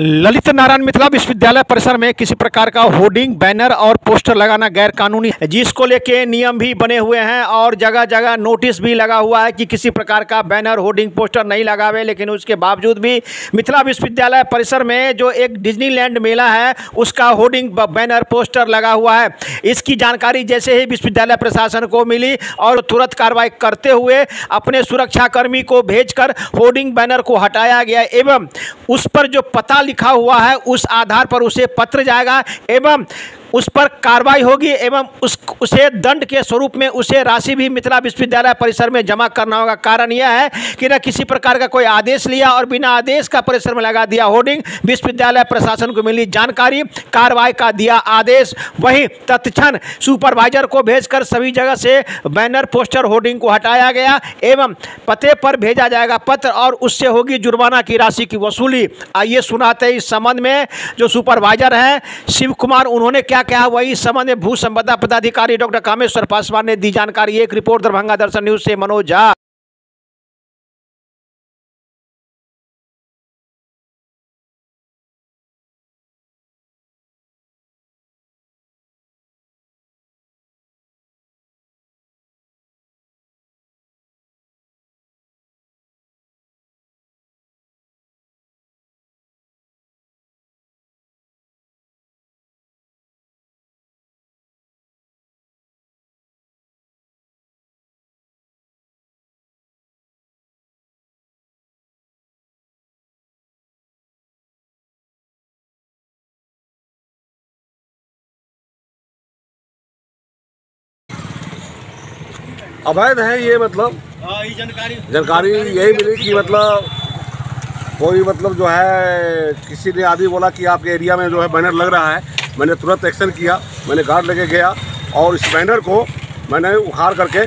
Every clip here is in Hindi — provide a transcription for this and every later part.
ललित नारायण मिथिला विश्वविद्यालय परिसर में किसी प्रकार का होर्डिंग, बैनर और पोस्टर लगाना गैर कानूनी है। जिसको लेके नियम भी बने हुए हैं और जगह जगह नोटिस भी लगा हुआ है कि किसी प्रकार का बैनर, होर्डिंग, पोस्टर नहीं लगावे, लेकिन उसके बावजूद भी मिथिला विश्वविद्यालय परिसर में जो एक डिज्नीलैंड मेला है, उसका होर्डिंग बैनर, पोस्टर लगा हुआ है। इसकी जानकारी जैसे ही विश्वविद्यालय प्रशासन को मिली और तुरंत कार्रवाई करते हुए अपने सुरक्षाकर्मी को भेजकर होर्डिंग, बैनर को हटाया गया एवं उस पर जो पता लिखा हुआ है उस आधार पर उसे पत्र जाएगा एवं उस पर कार्रवाई होगी एवं उस, उसे दंड के स्वरूप में उसे राशि भी मिथिला विश्वविद्यालय परिसर में जमा करना होगा। कारण यह है कि न किसी प्रकार का कोई आदेश लिया और बिना आदेश का परिसर में लगा दिया होर्डिंग, विश्वविद्यालय प्रशासन को मिली जानकारी, कार्रवाई का दिया आदेश। वहीं तत्क्षण सुपरवाइजर को भेजकर सभी जगह से बैनर, पोस्टर, होर्डिंग को हटाया गया एवं पते पर भेजा जाएगा पत्र और उससे होगी जुर्माना की राशि की वसूली। आइए सुनाते इस संबंध में जो सुपरवाइजर हैं, शिव कुमार, उन्होंने क्या क्या वही संबंध में भू संपदा पदाधिकारी डॉक्टर कामेश्वर पासवान ने दी जानकारी। एक रिपोर्ट दरभंगा दर्शन न्यूज़ से, मनोज झा। अवैध है ये मतलब जानकारी। जानकारी यही मिली कि मतलब कोई मतलब जो है किसी ने आदमी बोला कि आपके एरिया में जो है बैनर लग रहा है। मैंने तुरंत एक्शन किया मैंने गार्ड लेके गया और इस बैनर को मैंने उखाड़ करके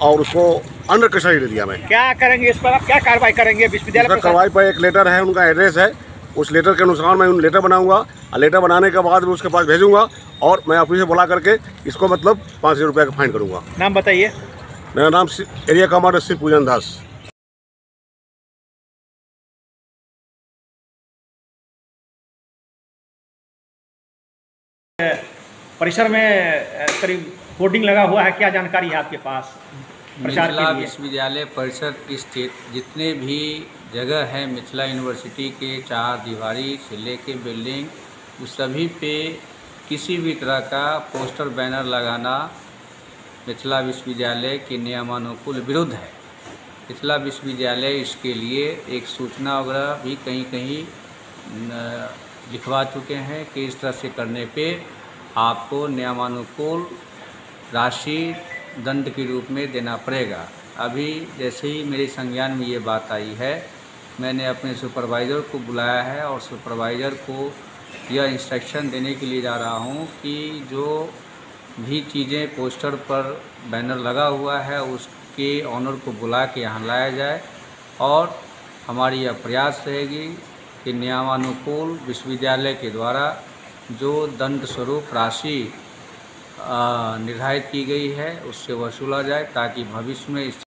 और उसको अंडर कस्टडी ले लिया मैं। क्या करेंगे इस पर? आप क्या कार्रवाई करेंगे? विश्वविद्यालय कार्रवाई पर एक लेटर है उनका एड्रेस है। उस लेटर के अनुसार मैं उन लेटर बनाऊँगा। और लेटर बनाने के बाद मैं उसके पास भेजूँगा और मैं ऑफ़िस से बुला करके इसको मतलब पाँच सौ रुपये का फाइन करूँगा। नाम बताइए। मेरा नाम एरिया कमांडर शिव पूजन दास। परिसर में करीब होर्डिंग लगा हुआ है क्या जानकारी है आपके पास प्रचार मिथिला के लिए? विश्वविद्यालय परिसर स्थित जितने भी जगह है मिथिला यूनिवर्सिटी के चार दीवारी से लेके बिल्डिंग उस सभी पे किसी भी तरह का पोस्टर बैनर लगाना मिथिला विश्वविद्यालय के नियमानुकूल विरुद्ध है। मिथिला विश्वविद्यालय इसके लिए एक सूचना वगैरह भी कहीं कहीं लिखवा चुके हैं कि इस तरह से करने पे आपको नियमानुकूल राशि दंड के रूप में देना पड़ेगा। अभी जैसे ही मेरे संज्ञान में ये बात आई है, मैंने अपने सुपरवाइज़र को बुलाया है और सुपरवाइज़र को यह इंस्ट्रक्शन देने के लिए जा रहा हूँ कि जो भी चीज़ें पोस्टर पर बैनर लगा हुआ है, उसके ऑनर को बुला के यहाँ लाया जाए और हमारी यह प्रयास रहेगी कि नियमानुकूल विश्वविद्यालय के द्वारा जो दंड स्वरूप राशि निर्धारित की गई है, उससे वसूला जाए ताकि भविष्य में इस